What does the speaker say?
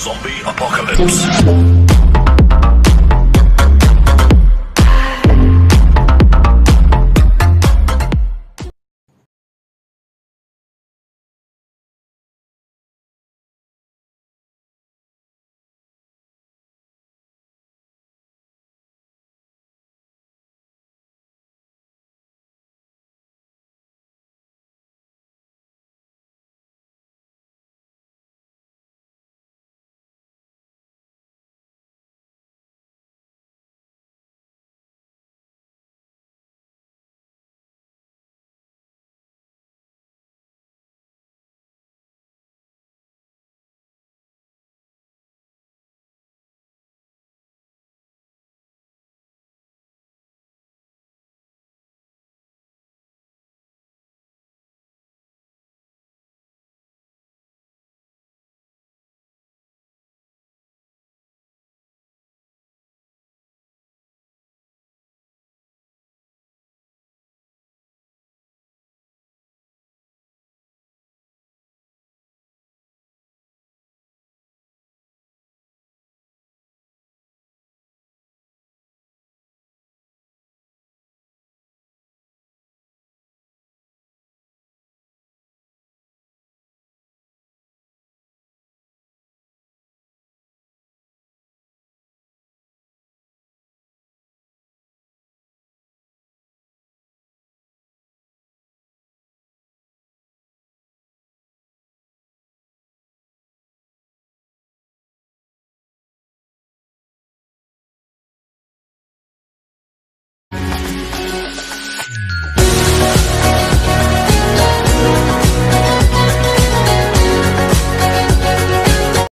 Zombie Apocalypse.